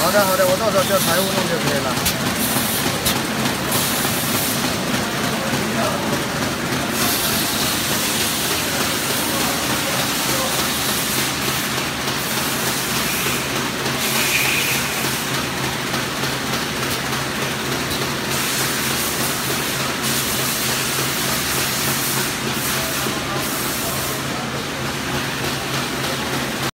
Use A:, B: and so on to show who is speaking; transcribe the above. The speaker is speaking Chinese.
A: 好的好的我到时候叫财务弄就可以了。